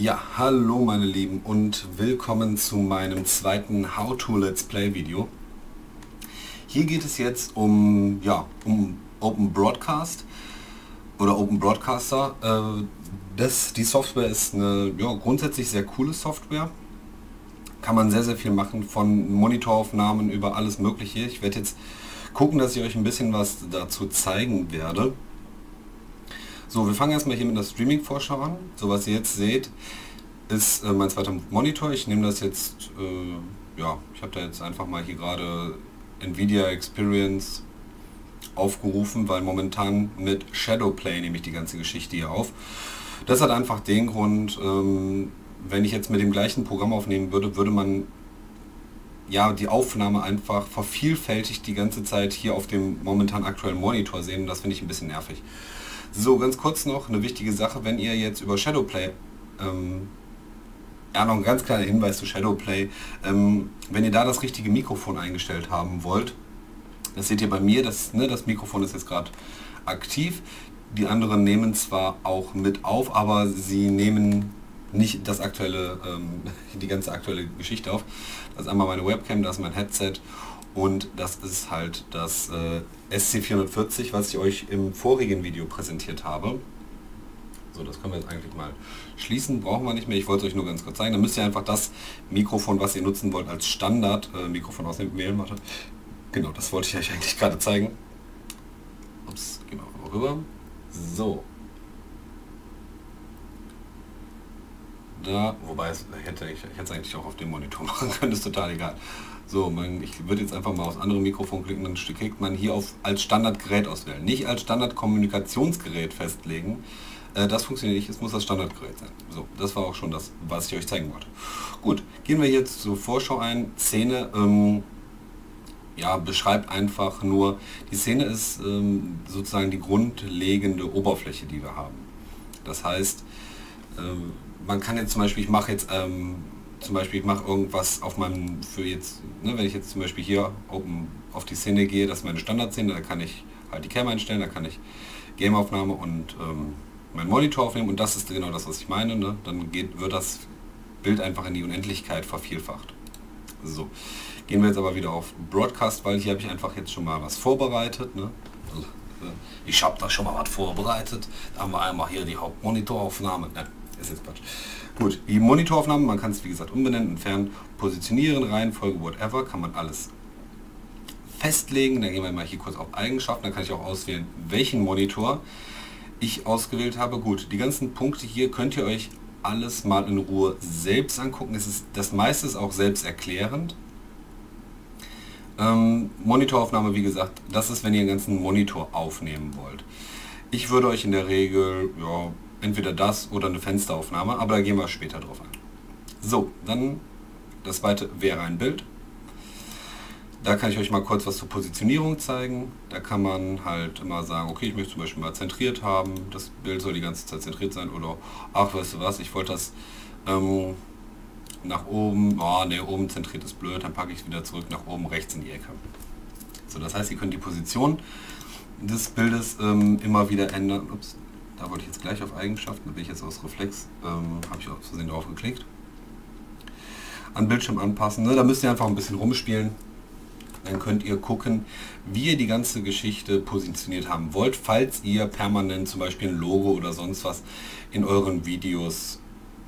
Ja, hallo meine Lieben und willkommen zu meinem zweiten How to Let's Play Video. Hier geht es jetzt um, ja, um Open Broadcast oder Open Broadcaster. Äh, das, die Software ist eine ja, grundsätzlich sehr coole Software. Kann man sehr, sehr viel machen, von Monitoraufnahmen über alles mögliche. Ich werde jetzt gucken, dass ich euch ein bisschen was dazu zeigen werde. So, wir fangen erstmal hier mit der Streaming-Vorschau an. So, was ihr jetzt seht, ist äh, mein zweiter Monitor. Ich nehme das jetzt, äh, ja, ich habe da jetzt einfach mal hier gerade Nvidia Experience aufgerufen, weil momentan mit Shadowplay nehme ich die ganze Geschichte hier auf. Das hat einfach den Grund, ähm, wenn ich jetzt mit dem gleichen Programm aufnehmen würde, würde man ja die Aufnahme einfach vervielfältigt die ganze Zeit hier auf dem momentan aktuellen Monitor sehen. Das finde ich ein bisschen nervig. So, ganz kurz noch eine wichtige Sache, wenn ihr jetzt über Shadowplay, ähm, ja noch ein ganz kleiner Hinweis zu Shadowplay, ähm, wenn ihr da das richtige Mikrofon eingestellt haben wollt, das seht ihr bei mir, das, ne, das Mikrofon ist jetzt gerade aktiv, die anderen nehmen zwar auch mit auf, aber sie nehmen nicht das aktuelle, ähm, die ganze aktuelle Geschichte auf. Das ist einmal meine Webcam, das ist mein Headset und das ist halt das äh, SC440, was ich euch im vorigen Video präsentiert habe. So, das können wir jetzt eigentlich mal schließen, brauchen wir nicht mehr. Ich wollte euch nur ganz kurz zeigen. Dann müsst ihr einfach das Mikrofon, was ihr nutzen wollt, als Standard-Mikrofon äh, aus dem Mailmatte. Genau, das wollte ich euch eigentlich gerade zeigen. Ups, gehen wir mal rüber. So. Da, wobei es, hätte, ich, ich hätte es eigentlich auch auf dem Monitor machen können, ist total egal. So, man, ich würde jetzt einfach mal aufs andere Mikrofon klicken, dann kriegt man hier auf als Standardgerät auswählen. Nicht als Standardkommunikationsgerät festlegen. Äh, das funktioniert nicht, es muss das Standardgerät sein. So, das war auch schon das, was ich euch zeigen wollte. Gut, gehen wir jetzt zur Vorschau ein. Szene, ähm, ja, beschreibt einfach nur, die Szene ist ähm, sozusagen die grundlegende Oberfläche, die wir haben. Das heißt, ähm, man kann jetzt zum Beispiel, ich mache jetzt ähm, zum Beispiel ich mache irgendwas auf meinem, für jetzt, ne, wenn ich jetzt zum Beispiel hier oben auf die Szene gehe, das ist meine Standardszene, da kann ich halt die Cam einstellen, da kann ich Gameaufnahme und ähm, meinen Monitor aufnehmen und das ist genau das, was ich meine. Ne? Dann geht, wird das Bild einfach in die Unendlichkeit vervielfacht. So, gehen wir jetzt aber wieder auf Broadcast, weil hier habe ich einfach jetzt schon mal was vorbereitet. Ne? Also, äh, ich habe da schon mal was vorbereitet. Da haben wir einmal hier die Hauptmonitoraufnahme. Ne, ist jetzt Quatsch. Gut, die Monitoraufnahme, man kann es wie gesagt umbenennen, entfernen, positionieren, Reihenfolge, whatever, kann man alles festlegen. Dann gehen wir mal hier kurz auf Eigenschaften, dann kann ich auch auswählen, welchen Monitor ich ausgewählt habe. Gut, die ganzen Punkte hier könnt ihr euch alles mal in Ruhe selbst angucken. Es ist, das meiste ist auch selbst erklärend. Ähm, Monitoraufnahme, wie gesagt, das ist, wenn ihr einen ganzen Monitor aufnehmen wollt. Ich würde euch in der Regel ja, entweder das oder eine Fensteraufnahme, aber da gehen wir später drauf ein. So, dann das zweite wäre ein Bild. Da kann ich euch mal kurz was zur Positionierung zeigen. Da kann man halt immer sagen, okay, ich möchte zum Beispiel mal zentriert haben, das Bild soll die ganze Zeit zentriert sein oder ach, weißt du was, ich wollte das ähm, nach oben, oh ne, oben zentriert ist blöd, dann packe ich es wieder zurück nach oben rechts in die Ecke. So, das heißt, ihr könnt die Position des Bildes ähm, immer wieder ändern. Ups, da wollte ich jetzt gleich auf Eigenschaften, da bin ich jetzt aus Reflex, ähm, habe ich aus Versehen drauf geklickt. An Bildschirm anpassen, ne? da müsst ihr einfach ein bisschen rumspielen. Dann könnt ihr gucken, wie ihr die ganze Geschichte positioniert haben wollt, falls ihr permanent zum Beispiel ein Logo oder sonst was in euren Videos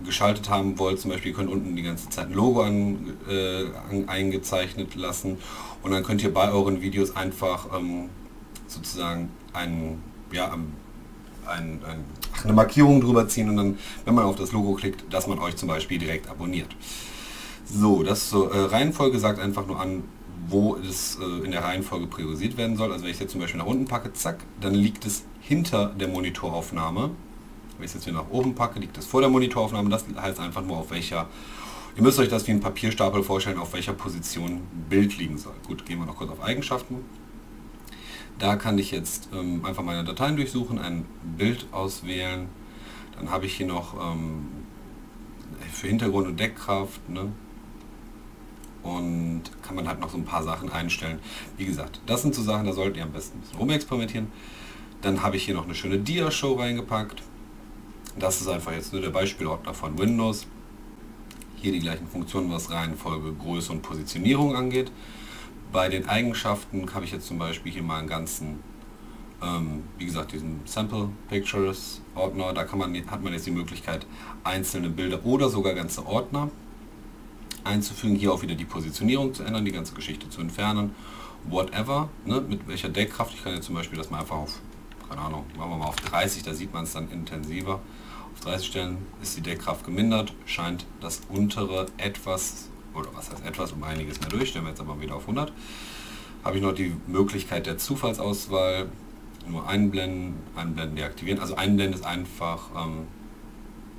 geschaltet haben wollt. Zum Beispiel könnt ihr unten die ganze Zeit ein Logo an, äh, an, eingezeichnet lassen und dann könnt ihr bei euren Videos einfach ähm, sozusagen ein, ja, ein, ein, eine Markierung drüber ziehen und dann, wenn man auf das Logo klickt, dass man euch zum Beispiel direkt abonniert. So, das so, äh, Reihenfolge sagt einfach nur an, wo es äh, in der Reihenfolge priorisiert werden soll. Also wenn ich jetzt zum Beispiel nach unten packe, zack, dann liegt es hinter der Monitoraufnahme. Wenn ich es jetzt wieder nach oben packe, liegt es vor der Monitoraufnahme. Das heißt einfach nur auf welcher, ihr müsst euch das wie ein Papierstapel vorstellen, auf welcher Position Bild liegen soll. Gut, gehen wir noch kurz auf Eigenschaften. Da kann ich jetzt ähm, einfach meine Dateien durchsuchen, ein Bild auswählen. Dann habe ich hier noch ähm, für Hintergrund und Deckkraft. Ne? Und kann man halt noch so ein paar Sachen einstellen. Wie gesagt, das sind so Sachen, da solltet ihr am besten ein bisschen rumexperimentieren. Dann habe ich hier noch eine schöne Dia-Show reingepackt. Das ist einfach jetzt nur der Beispielordner von Windows. Hier die gleichen Funktionen, was Reihenfolge, Größe und Positionierung angeht. Bei den Eigenschaften habe ich jetzt zum Beispiel hier mal einen ganzen, ähm, wie gesagt, diesen Sample Pictures Ordner. Da kann man, hat man jetzt die Möglichkeit, einzelne Bilder oder sogar ganze Ordner einzufügen. Hier auch wieder die Positionierung zu ändern, die ganze Geschichte zu entfernen. Whatever, ne, mit welcher Deckkraft. Ich kann jetzt zum Beispiel das mal einfach auf, keine Ahnung, machen wir mal auf 30, da sieht man es dann intensiver. Auf 30 Stellen ist die Deckkraft gemindert, scheint das untere etwas, oder was heißt etwas, um einiges mehr durch. Stellen wir jetzt aber wieder auf 100. Habe ich noch die Möglichkeit der Zufallsauswahl, nur einblenden, einblenden, deaktivieren. Also einblenden ist einfach ähm,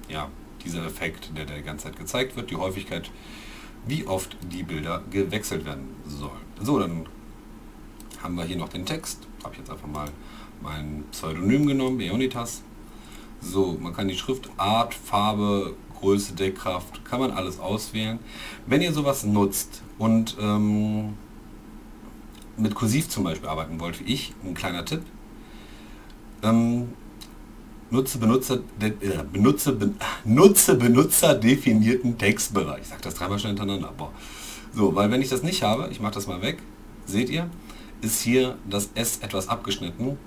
ja, dieser Effekt, der, der die ganze Zeit gezeigt wird, die Häufigkeit, wie oft die Bilder gewechselt werden sollen. So, dann haben wir hier noch den Text. Habe ich jetzt einfach mal mein Pseudonym genommen, Beonitas. So, man kann die Schriftart, Farbe, Größe, Deckkraft, kann man alles auswählen. Wenn ihr sowas nutzt und ähm, mit Kursiv zum Beispiel arbeiten wollt, wie ich, ein kleiner Tipp, ähm, nutze Benutzer, de, äh, benutze, ben, nutze Benutzer definierten Textbereich. Ich sage das dreimal schnell hintereinander. Boah. So, weil wenn ich das nicht habe, ich mache das mal weg, seht ihr, ist hier das S etwas abgeschnitten.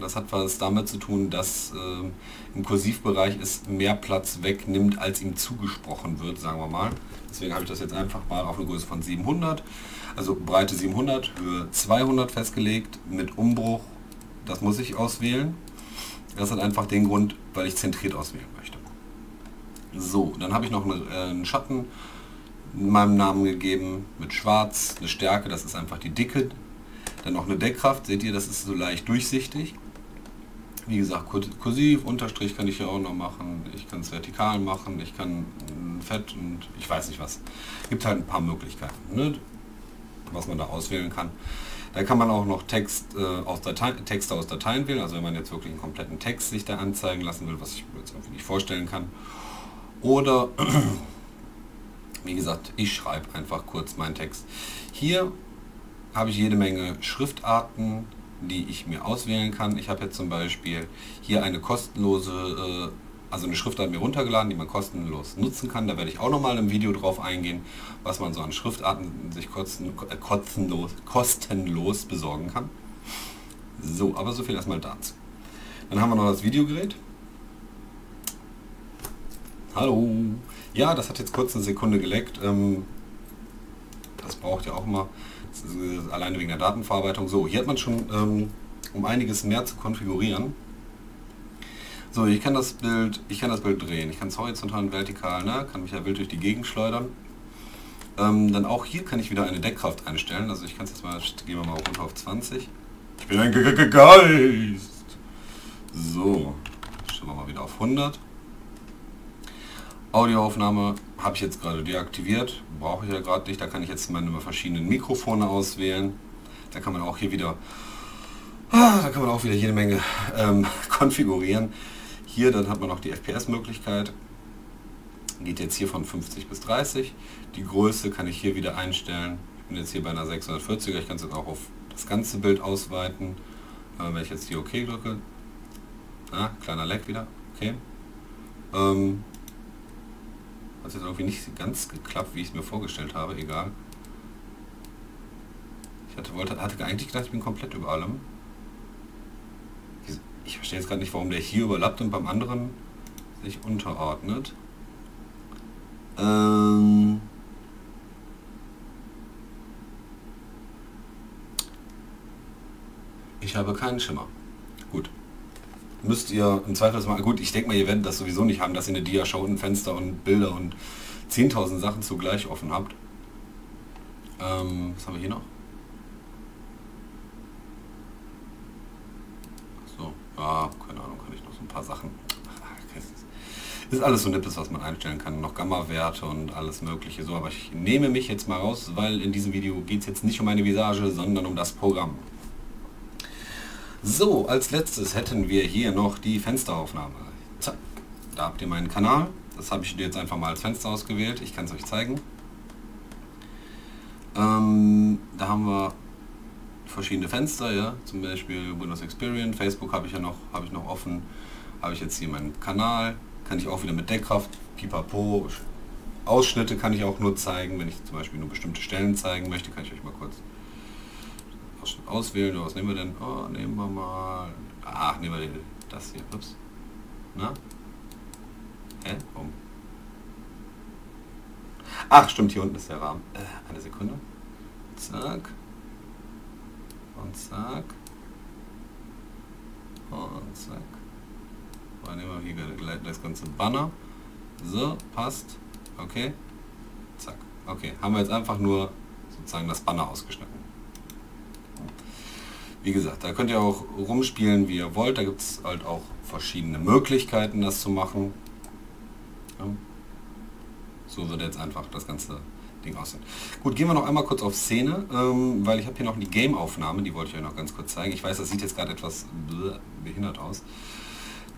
Das hat was damit zu tun, dass äh, im Kursivbereich es mehr Platz wegnimmt, als ihm zugesprochen wird, sagen wir mal. Deswegen habe ich das jetzt einfach mal auf eine Größe von 700, also Breite 700, Höhe 200 festgelegt, mit Umbruch, das muss ich auswählen. Das hat einfach den Grund, weil ich zentriert auswählen möchte. So, dann habe ich noch eine, äh, einen Schatten in meinem Namen gegeben mit Schwarz, eine Stärke, das ist einfach die Dicke. Dann noch eine Deckkraft, seht ihr, das ist so leicht durchsichtig. Wie gesagt, kursiv, Unterstrich kann ich ja auch noch machen. Ich kann es vertikal machen, ich kann Fett und ich weiß nicht was. Gibt halt ein paar Möglichkeiten, ne, was man da auswählen kann. Da kann man auch noch Text, äh, aus Dateien, Texte aus Dateien wählen, also wenn man jetzt wirklich einen kompletten Text sich da anzeigen lassen will, was ich mir jetzt irgendwie nicht vorstellen kann. Oder, wie gesagt, ich schreibe einfach kurz meinen Text. Hier habe ich jede Menge Schriftarten, die ich mir auswählen kann. Ich habe jetzt zum Beispiel hier eine kostenlose, äh, also eine Schriftart mir runtergeladen, die man kostenlos nutzen kann. Da werde ich auch nochmal im Video drauf eingehen, was man so an Schriftarten sich kosten, äh, kostenlos, kostenlos besorgen kann. So, aber so viel erstmal dazu. Dann haben wir noch das Videogerät. Hallo. Ja, das hat jetzt kurz eine Sekunde geleckt. Ähm, das braucht ja auch immer alleine wegen der Datenverarbeitung. So, hier hat man schon, ähm, um einiges mehr zu konfigurieren. So, ich kann das Bild, ich kann das Bild drehen. Ich kann es horizontal und vertikal, ne? kann mich ja wild durch die Gegend schleudern. Ähm, dann auch hier kann ich wieder eine Deckkraft einstellen. Also ich kann es jetzt mal, gehen wir mal runter auf 20. Ich bin ein Ge Geist. So, stellen wir mal wieder auf 100. Audioaufnahme habe ich jetzt gerade deaktiviert, brauche ich ja gerade nicht. Da kann ich jetzt meine verschiedenen Mikrofone auswählen. Da kann man auch hier wieder, ah, da kann man auch wieder jede Menge ähm, konfigurieren. Hier, dann hat man noch die FPS-Möglichkeit. Geht jetzt hier von 50 bis 30. Die Größe kann ich hier wieder einstellen. Ich bin jetzt hier bei einer 640er. Ich kann es jetzt auch auf das ganze Bild ausweiten. Äh, wenn ich jetzt hier OK drücke. Ah, kleiner Lag wieder. Okay. Ähm, hat jetzt irgendwie nicht ganz geklappt, wie ich es mir vorgestellt habe, egal. Ich hatte, wollte, hatte eigentlich gedacht, ich bin komplett über allem. Ich verstehe jetzt gerade nicht, warum der hier überlappt und beim anderen sich unterordnet. Ähm ich habe keinen Schimmer. Gut müsst ihr im Zweifelsfall, gut, ich denke mal, ihr werdet das sowieso nicht haben, dass ihr eine Dia-Show, ein Fenster und Bilder und 10.000 Sachen zugleich offen habt. Ähm, was haben wir hier noch? So, ja, keine Ahnung, kann ich noch so ein paar Sachen. Ist alles so Nippes, was man einstellen kann, noch Gamma-Werte und alles mögliche so, aber ich nehme mich jetzt mal raus, weil in diesem Video geht es jetzt nicht um eine Visage, sondern um das Programm. So, als letztes hätten wir hier noch die Fensteraufnahme. Zack. Da habt ihr meinen Kanal. Das habe ich jetzt einfach mal als Fenster ausgewählt. Ich kann es euch zeigen. Ähm, da haben wir verschiedene Fenster, ja, zum Beispiel Windows Experience, Facebook habe ich ja noch, habe ich noch offen, habe ich jetzt hier meinen Kanal, kann ich auch wieder mit Deckkraft, pipapo, Ausschnitte kann ich auch nur zeigen, wenn ich zum Beispiel nur bestimmte Stellen zeigen möchte, kann ich euch mal kurz auswählen. Was nehmen wir denn? Oh, nehmen wir mal. Ach, nehmen wir das hier. Ups. Na? Hä? Warum? Ach, stimmt, hier unten ist der Rahmen. Äh, eine Sekunde. Zack. Und zack. Und zack. Dann nehmen wir hier das ganze Banner. So, passt. Okay. Zack. Okay, haben wir jetzt einfach nur sozusagen das Banner ausgeschnitten. Wie gesagt, da könnt ihr auch rumspielen, wie ihr wollt. Da gibt es halt auch verschiedene Möglichkeiten, das zu machen. Ja. So wird jetzt einfach das ganze Ding aussehen. Gut, gehen wir noch einmal kurz auf Szene, ähm, weil ich habe hier noch die Game-Aufnahme, die wollte ich euch noch ganz kurz zeigen. Ich weiß, das sieht jetzt gerade etwas behindert aus.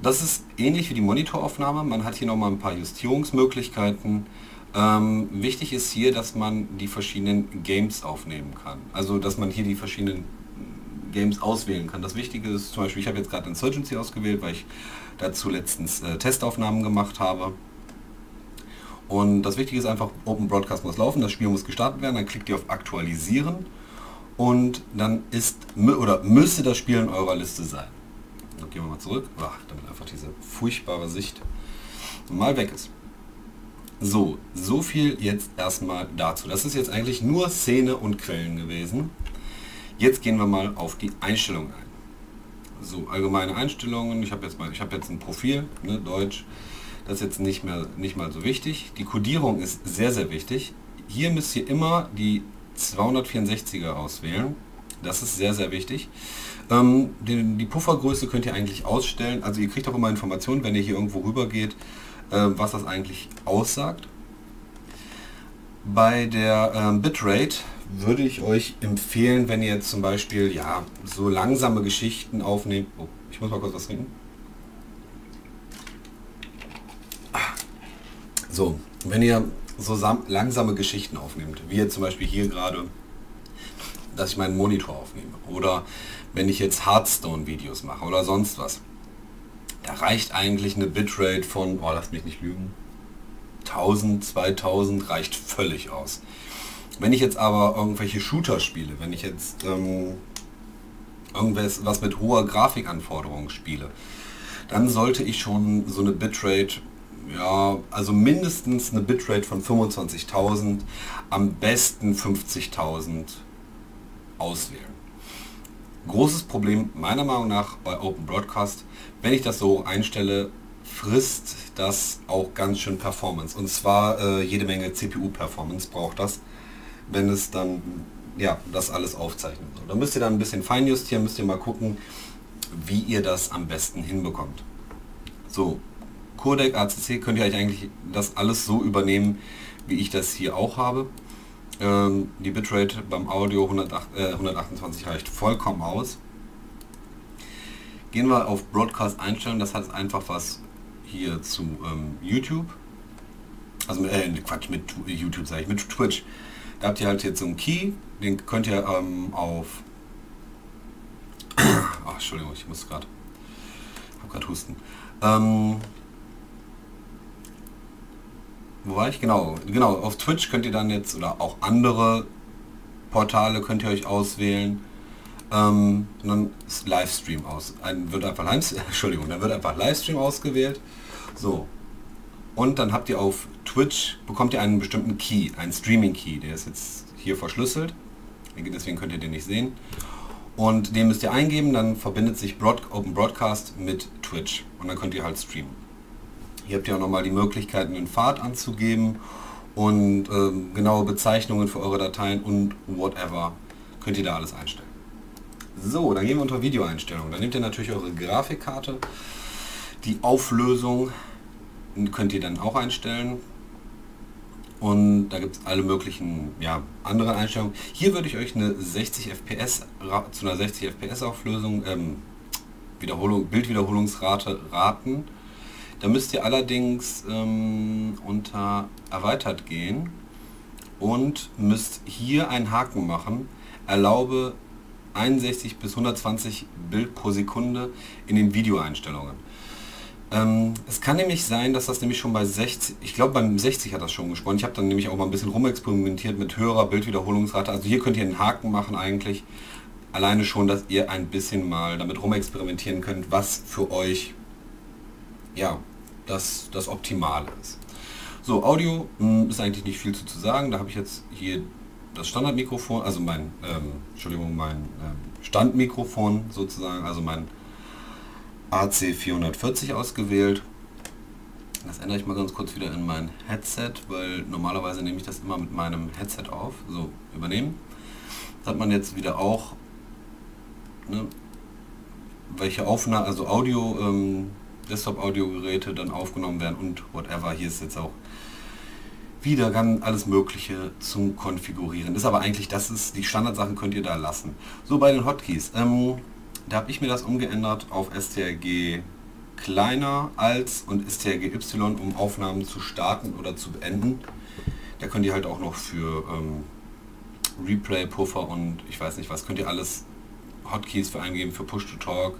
Das ist ähnlich wie die Monitoraufnahme. Man hat hier noch mal ein paar Justierungsmöglichkeiten. Ähm, wichtig ist hier, dass man die verschiedenen Games aufnehmen kann. Also, dass man hier die verschiedenen Games auswählen kann. Das Wichtige ist zum Beispiel, ich habe jetzt gerade Insurgency ausgewählt, weil ich dazu letztens äh, Testaufnahmen gemacht habe. Und das Wichtige ist einfach, Open Broadcast muss laufen, das Spiel muss gestartet werden, dann klickt ihr auf Aktualisieren und dann ist oder müsste das Spiel in eurer Liste sein. Dann gehen wir mal zurück, Ach, damit einfach diese furchtbare Sicht mal weg ist. So, so viel jetzt erstmal dazu. Das ist jetzt eigentlich nur Szene und Quellen gewesen. Jetzt gehen wir mal auf die Einstellungen ein. So, allgemeine Einstellungen. Ich habe jetzt mal, ich habe jetzt ein Profil, ne, Deutsch. Das ist jetzt nicht mehr nicht mal so wichtig. Die Codierung ist sehr, sehr wichtig. Hier müsst ihr immer die 264er auswählen. Das ist sehr, sehr wichtig. Ähm, die, die, Puffergröße könnt ihr eigentlich ausstellen. Also ihr kriegt auch immer Informationen, wenn ihr hier irgendwo rüber geht, äh, was das eigentlich aussagt. Bei der ähm, Bitrate würde ich euch empfehlen, wenn ihr zum Beispiel ja so langsame Geschichten aufnehmt. Oh, ich muss mal kurz was trinken. So, wenn ihr so langsame Geschichten aufnehmt, wie jetzt zum Beispiel hier gerade, dass ich meinen Monitor aufnehme, oder wenn ich jetzt Hearthstone-Videos mache oder sonst was, da reicht eigentlich eine Bitrate von, oh, lasst mich nicht lügen, 1000, 2000 reicht völlig aus. Wenn ich jetzt aber irgendwelche Shooter spiele, wenn ich jetzt ähm, irgendwas was mit hoher Grafikanforderung spiele, dann sollte ich schon so eine Bitrate, ja, also mindestens eine Bitrate von 25.000, am besten 50.000 auswählen. Großes Problem meiner Meinung nach bei Open Broadcast, wenn ich das so einstelle, frisst das auch ganz schön Performance. Und zwar äh, jede Menge CPU-Performance braucht das wenn es dann ja, das alles aufzeichnet. So, da müsst ihr dann ein bisschen feinjustieren, müsst ihr mal gucken, wie ihr das am besten hinbekommt. So, Codec ACC könnt ihr euch eigentlich das alles so übernehmen, wie ich das hier auch habe. Ähm, die Bitrate beim Audio 108, äh, 128 reicht vollkommen aus. Gehen wir auf Broadcast einstellen, das hat einfach was hier zu ähm, YouTube. Also äh, Quatsch, mit YouTube sage ich, mit Twitch. Habt ihr halt jetzt so einen Key, den könnt ihr ähm, auf... Ach, Entschuldigung, ich muss gerade... habe gerade Husten. Ähm, wo war ich? Genau, genau, auf Twitch könnt ihr dann jetzt, oder auch andere Portale könnt ihr euch auswählen. Ähm, und dann ist Livestream aus. Ein, wird einfach Entschuldigung, dann wird einfach Livestream ausgewählt. So, und dann habt ihr auf Twitch, bekommt ihr einen bestimmten Key, einen Streaming-Key. Der ist jetzt hier verschlüsselt. Deswegen könnt ihr den nicht sehen. Und den müsst ihr eingeben, dann verbindet sich Broad Open Broadcast mit Twitch. Und dann könnt ihr halt streamen. Hier habt ihr auch nochmal die Möglichkeit, einen Pfad anzugeben und ähm, genaue Bezeichnungen für eure Dateien und whatever. Könnt ihr da alles einstellen. So, dann gehen wir unter Videoeinstellungen. Dann nehmt ihr natürlich eure Grafikkarte, die Auflösung, könnt ihr dann auch einstellen. Und da gibt es alle möglichen ja, anderen Einstellungen. Hier würde ich euch eine 60 FPS zu einer 60 FPS Auflösung, ähm, Wiederholung, Bildwiederholungsrate raten. Da müsst ihr allerdings ähm, unter erweitert gehen und müsst hier einen Haken machen. Erlaube 61 bis 120 Bild pro Sekunde in den Videoeinstellungen. Ähm, es kann nämlich sein, dass das nämlich schon bei 60, ich glaube beim 60 hat das schon gesponnen. Ich habe dann nämlich auch mal ein bisschen rumexperimentiert mit höherer Bildwiederholungsrate. Also hier könnt ihr einen Haken machen eigentlich. Alleine schon, dass ihr ein bisschen mal damit rumexperimentieren könnt, was für euch ja, das, das Optimale ist. So, Audio mh, hm, ist eigentlich nicht viel zu, zu sagen. Da habe ich jetzt hier das Standardmikrofon, also mein, ähm, Entschuldigung, mein ähm, Standmikrofon sozusagen, also mein AC440 ausgewählt. Das ändere ich mal ganz kurz wieder in mein Headset, weil normalerweise nehme ich das immer mit meinem Headset auf. So, übernehmen. Das hat man jetzt wieder auch, ne, welche Aufnahme, also Audio, ähm, Desktop-Audio-Geräte dann aufgenommen werden und whatever. Hier ist jetzt auch wieder ganz alles Mögliche zum Konfigurieren. Ist aber eigentlich, das ist, die Standardsachen könnt ihr da lassen. So, bei den Hotkeys. Ähm, da habe ich mir das umgeändert auf STRG kleiner als und STRG Y, um Aufnahmen zu starten oder zu beenden. Da könnt ihr halt auch noch für ähm, Replay, Puffer und ich weiß nicht was, könnt ihr alles Hotkeys für eingeben, für Push-to-Talk,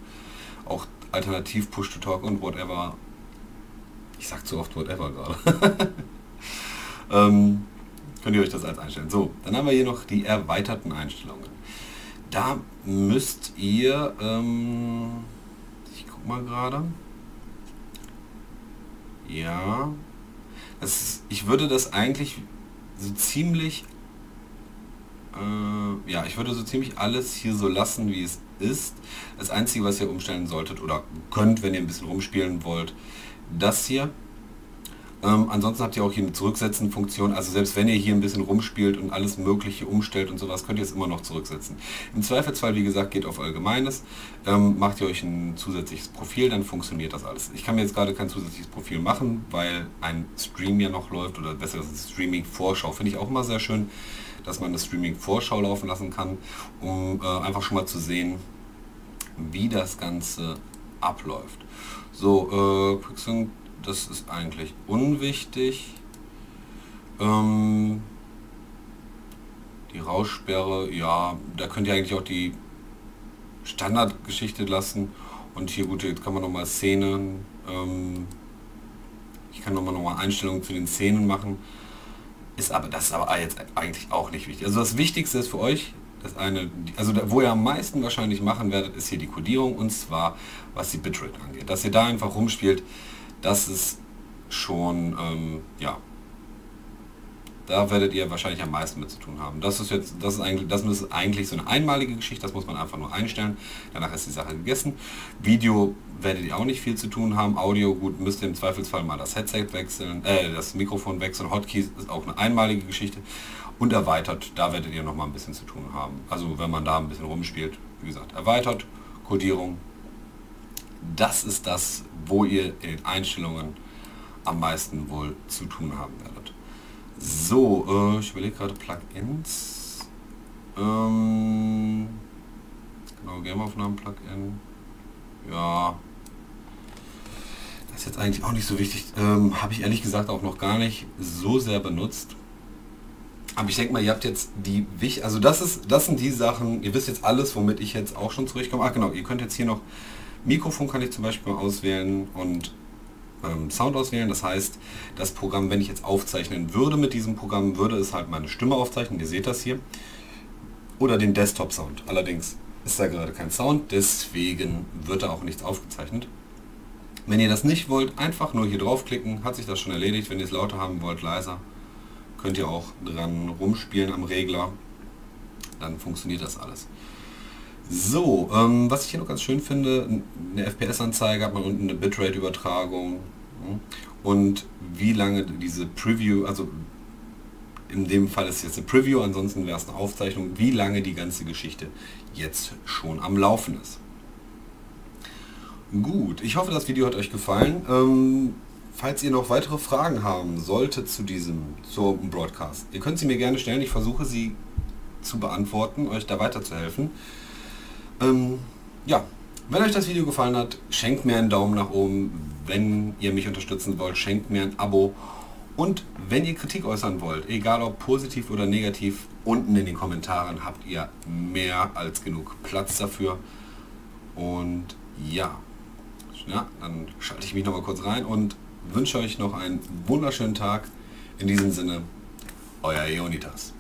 auch alternativ Push-to-Talk und whatever. Ich sag zu oft whatever gerade. ähm, könnt ihr euch das als einstellen. So, dann haben wir hier noch die erweiterten Einstellungen. Da müsst ihr, ähm, ich guck mal gerade, ja, das ich würde das eigentlich so ziemlich, äh, ja, ich würde so ziemlich alles hier so lassen, wie es ist. Das Einzige, was ihr umstellen solltet oder könnt, wenn ihr ein bisschen rumspielen wollt, das hier. Ähm, ansonsten habt ihr auch hier eine Zurücksetzen-Funktion. Also selbst wenn ihr hier ein bisschen rumspielt und alles Mögliche umstellt und sowas, könnt ihr es immer noch zurücksetzen. Im Zweifelsfall, wie gesagt, geht auf Allgemeines, ähm, macht ihr euch ein zusätzliches Profil, dann funktioniert das alles. Ich kann mir jetzt gerade kein zusätzliches Profil machen, weil ein Stream ja noch läuft oder besser gesagt Streaming-Vorschau. Finde ich auch immer sehr schön, dass man eine Streaming-Vorschau laufen lassen kann, um äh, einfach schon mal zu sehen, wie das Ganze abläuft. So, äh, das ist eigentlich unwichtig. Ähm, die Raussperre, ja, da könnt ihr eigentlich auch die Standardgeschichte lassen. Und hier gut, jetzt kann man nochmal Szenen, ähm, ich kann nochmal nochmal Einstellungen zu den Szenen machen. Ist aber das ist aber jetzt eigentlich auch nicht wichtig. Also das Wichtigste ist für euch, das eine, also wo ihr am meisten wahrscheinlich machen werdet, ist hier die Codierung und zwar was die Bitrate angeht. Dass ihr da einfach rumspielt, das ist schon, ähm, ja, da werdet ihr wahrscheinlich am meisten mit zu tun haben. Das ist jetzt, das ist eigentlich, das ist eigentlich so eine einmalige Geschichte, das muss man einfach nur einstellen. Danach ist die Sache gegessen. Video werdet ihr auch nicht viel zu tun haben. Audio, gut, müsst ihr im Zweifelsfall mal das Headset wechseln, äh, das Mikrofon wechseln. Hotkeys ist auch eine einmalige Geschichte. Und erweitert, da werdet ihr noch mal ein bisschen zu tun haben. Also wenn man da ein bisschen rumspielt, wie gesagt, erweitert, Codierung. Das ist das, wo ihr in den Einstellungen am meisten wohl zu tun haben werdet. So, äh, ich überlege gerade Plugins. Ähm, genau, Gameaufnahmen-Plugin. Ja. Das ist jetzt eigentlich auch nicht so wichtig. Ähm, Habe ich ehrlich gesagt auch noch gar nicht so sehr benutzt. Aber ich denke mal, ihr habt jetzt die wichtig, also das ist, das sind die Sachen, ihr wisst jetzt alles, womit ich jetzt auch schon zurechtkomme. Ach genau, ihr könnt jetzt hier noch Mikrofon kann ich zum Beispiel auswählen und ähm, Sound auswählen. Das heißt, das Programm, wenn ich jetzt aufzeichnen würde mit diesem Programm, würde es halt meine Stimme aufzeichnen. Ihr seht das hier. Oder den Desktop-Sound. Allerdings ist da gerade kein Sound, deswegen wird da auch nichts aufgezeichnet. Wenn ihr das nicht wollt, einfach nur hier draufklicken, hat sich das schon erledigt. Wenn ihr es lauter haben wollt, leiser, könnt ihr auch dran rumspielen am Regler. Dann funktioniert das alles. So, ähm, was ich hier noch ganz schön finde, eine FPS-Anzeige hat man unten eine Bitrate-Übertragung hm, und wie lange diese Preview, also in dem Fall ist jetzt eine Preview, ansonsten wäre es eine Aufzeichnung, wie lange die ganze Geschichte jetzt schon am Laufen ist. Gut, ich hoffe, das Video hat euch gefallen. Ähm, falls ihr noch weitere Fragen haben solltet zu diesem, zu Broadcast, ihr könnt sie mir gerne stellen. Ich versuche sie zu beantworten, euch da weiterzuhelfen. Ähm, ja, wenn euch das Video gefallen hat, schenkt mir einen Daumen nach oben. Wenn ihr mich unterstützen wollt, schenkt mir ein Abo. Und wenn ihr Kritik äußern wollt, egal ob positiv oder negativ, unten in den Kommentaren habt ihr mehr als genug Platz dafür. Und ja, ja, dann schalte ich mich noch mal kurz rein und wünsche euch noch einen wunderschönen Tag. In diesem Sinne, euer Eonitas.